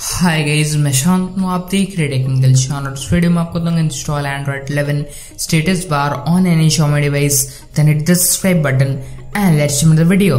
Hi guys मैं शांत हूँ। आप देख रहे टेक्निकल चैनल इस वीडियो में आपको दूँगा install Android 11 status bar on any Xiaomi device then hit the subscribe button and let's the video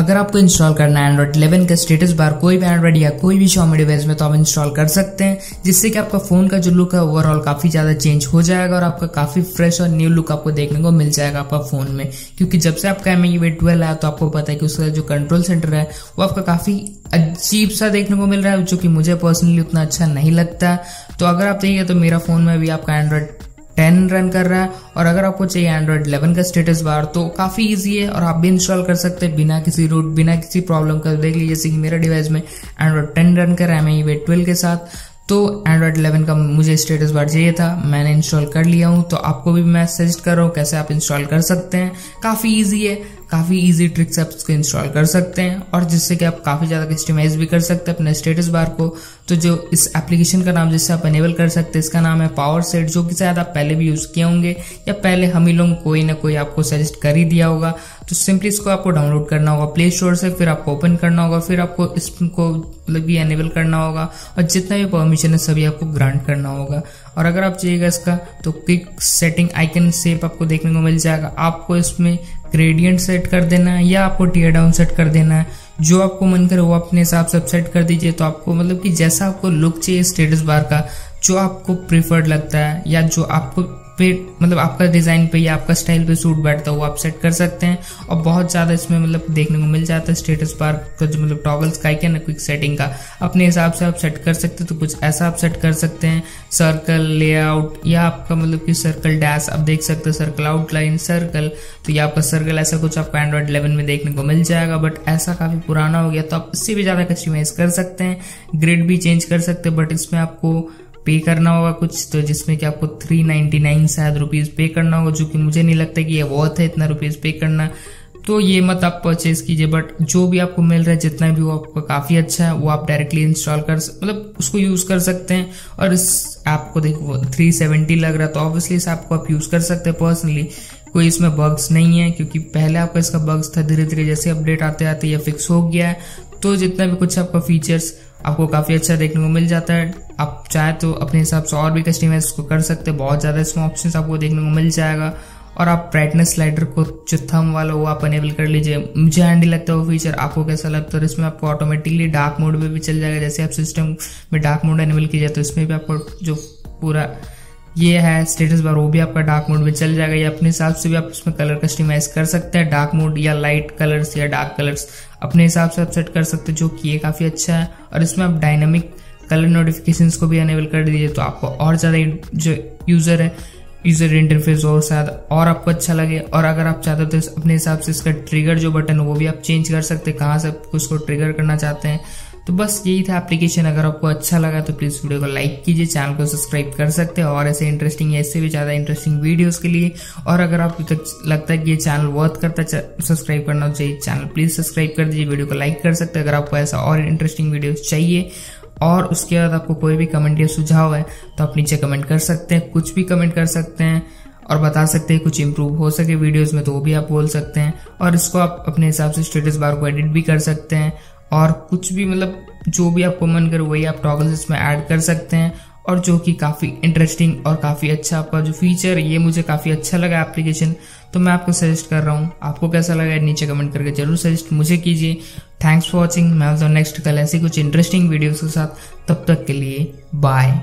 अगर आपको इंस्टॉल करना है एंड्रॉइड 11 का स्टेटस बार कोई भी एंड्रॉइड या कोई भी Xiaomi डिवाइस में तो आप इंस्टॉल कर सकते हैं, जिससे कि आपका फ़ोन का जो लुक है ओवरऑल काफ़ी ज़्यादा चेंज हो जाएगा और आपका काफ़ी फ्रेश और न्यू लुक आपको देखने को मिल जाएगा आपका फ़ोन में। क्योंकि जब से आपका एम वे ट्वेल्व है तो आपको पता है कि उसका जो कंट्रोल सेंटर है, वो आपका काफ़ी अजीब सा देखने को मिल रहा है, जो कि मुझे पर्सनली उतना अच्छा नहीं लगता। तो अगर आप देखिए तो मेरा फ़ोन में भी आपका एंड्रॉइड टेन रन कर रहा है और अगर आपको चाहिए एंड्रॉइड 11 का स्टेटस बार तो काफ़ी ईजी है और आप भी इंस्टॉल कर सकते हैं बिना किसी रूट बिना किसी प्रॉब्लम का। देख लीजिए, जैसे कि मेरा डिवाइस में एंड्रॉइड टेन रन कर रहा है, मैं ये ट्वेल्व के साथ। तो एंड्रॉइड 11 का मुझे स्टेटस बार चाहिए था, मैंने इंस्टॉल कर लिया हूँ। तो आपको भी मैं सजेस्ट कर रहा हूँ कैसे आप इंस्टॉल कर सकते हैं। काफ़ी ईजी है। काफ़ी इजी ट्रिक्स आप इसको इंस्टॉल कर सकते हैं और जिससे कि आप काफ़ी ज़्यादा कस्टमाइज भी कर सकते हैं अपने स्टेटस बार को। तो जो इस एप्लीकेशन का नाम जिससे आप अनेबल कर सकते हैं, इसका नाम है पावर सेट जो कि शायद आप पहले भी यूज़ किए होंगे या पहले हम ही लोग कोई ना कोई आपको सजेस्ट कर ही दिया होगा। तो सिंपली इसको आपको डाउनलोड करना होगा प्ले स्टोर से, फिर आपको ओपन करना होगा, फिर आपको इसको मतलब भी अनेबल करना होगा और जितना भी परमिशन है सभी आपको ग्रांट करना होगा। और अगर आप चाहिएगा इसका तो क्विक सेटिंग आइकन सेप आपको देखने को मिल जाएगा। आपको इसमें ग्रेडियंट सेट कर देना है या आपको टीयर डाउन सेट कर देना है। जो आपको मन करे वो अपने हिसाब से सेट कर दीजिए तो आपको मतलब कि जैसा आपको लुक चाहिए स्टेटस बार का, जो आपको प्रिफर्ड लगता है या जो आपको पे मतलब आपका डिज़ाइन पे या आपका स्टाइल पे सूट बैठता है आप सेट कर सकते हैं। और बहुत ज़्यादा इसमें मतलब देखने को मिल जाता है स्टेटस बार का जो मतलब टॉगल्स का है ना क्विक सेटिंग का। अपने हिसाब से आप सेट कर सकते हैं तो कुछ ऐसा आप सेट कर सकते हैं। सर्कल लेआउट या आपका मतलब कि सर्कल डैश आप देख सकते हैं सर्कल आउटलाइन सर्कल तो ये आपका सर्कल ऐसा कुछ आपको एंड्रॉइड इलेवन में देखने को मिल जाएगा बट ऐसा काफ़ी पुराना हो गया तो आप इससे भी ज़्यादा कस्टमाइज कर सकते हैं। ग्रिड भी चेंज कर सकते हैं बट इसमें आपको पे करना होगा कुछ तो जिसमें कि आपको थ्री नाइनटी नाइन शायद रुपीज़ पे करना होगा, जो कि मुझे नहीं लगता कि ये वर्थ है इतना रुपीज़ पे करना। तो ये मत आप परचेज कीजिए बट जो भी आपको मिल रहा है, जितना भी वो आपका काफ़ी अच्छा है, वो आप डायरेक्टली इंस्टॉल कर मतलब उसको यूज़ कर सकते हैं। और इस ऐप को देखो थ्री सेवेंटी लग रहा है तो ऑब्वियसली इस ऐप को आप यूज़ कर सकते हैं पर्सनली कोई इसमें बग्स नहीं है, क्योंकि पहले आपका इसका बग्स था धीरे धीरे जैसे अपडेट आते आते ये फिक्स हो गया है। तो जितना भी कुछ आपका फीचर्स आपको काफ़ी अच्छा देखने को मिल जाता है। आप चाहे तो अपने हिसाब से और भी कस्टमाइज को कर सकते हैं। बहुत ज़्यादा इसमें ऑप्शन आपको देखने को मिल जाएगा। और आप ब्राइटनेस स्लाइडर को जो थम वाला वो आप अनेबल कर लीजिए। मुझे हैंडी लगता है वो फीचर आपको कैसा लगता है? इसमें आपको ऑटोमेटिकली डार्क मोड में भी चल जाएगा। जैसे आप सिस्टम में डार्क मोड अनेबल कीजिए तो इसमें भी आपको जो पूरा ये है स्टेटस बार वो भी आपका डार्क मोड में चल जाएगा। या अपने हिसाब से भी आप इसमें कलर कस्टमाइज कर सकते हैं। डार्क मोड या लाइट कलर्स या डार्क कलर्स अपने हिसाब से आप सेट कर सकते हैं, जो कि ये काफ़ी अच्छा है। और इसमें आप डायनामिक कलर नोटिफिकेशंस को भी अनेबल कर दीजिए तो आपको और ज़्यादा जो यूज़र है यूज़र इंटरफेस और शायद और आपको अच्छा लगे। और अगर आप चाहते हो तो अपने हिसाब से इसका ट्रिगर जो बटन है, वो भी आप चेंज कर सकते हैं। कहाँ से आप उसको ट्रिगर करना चाहते हैं तो बस यही था एप्लीकेशन अगर आपको अच्छा लगा तो प्लीज़ वीडियो को लाइक कीजिए चैनल को सब्सक्राइब कर सकते हैं और ऐसे इंटरेस्टिंग इससे भी ज़्यादा इंटरेस्टिंग वीडियोस के लिए। और अगर आपको लगता है कि ये चैनल वर्थ करता है सब्सक्राइब करना चाहिए चैनल प्लीज़ सब्सक्राइब कर दीजिए वीडियो को लाइक कर सकते हैं। अगर आपको ऐसा और इंटरेस्टिंग वीडियो चाहिए और उसके बाद आपको कोई भी कमेंट या सुझाव है तो आप नीचे कमेंट कर सकते हैं, कुछ भी कमेंट कर सकते हैं और बता सकते हैं कुछ इम्प्रूव हो सके वीडियोस में तो वो भी आप बोल सकते हैं। और इसको आप अपने हिसाब से स्टेटस बार को एडिट भी कर सकते हैं। और कुछ भी मतलब जो भी आपको मन करे वही आप टॉगल्स इसमें ऐड कर सकते हैं और जो कि काफ़ी इंटरेस्टिंग और काफ़ी अच्छा आपका जो फीचर ये मुझे काफ़ी अच्छा लगा एप्लीकेशन तो मैं आपको सजेस्ट कर रहा हूँ। आपको कैसा लगा नीचे कमेंट करके ज़रूर सजेस्ट मुझे कीजिए। थैंक्स फॉर वॉचिंग मैं नेक्स्ट कल ऐसी कुछ इंटरेस्टिंग वीडियोस के साथ। तब तक के लिए बाय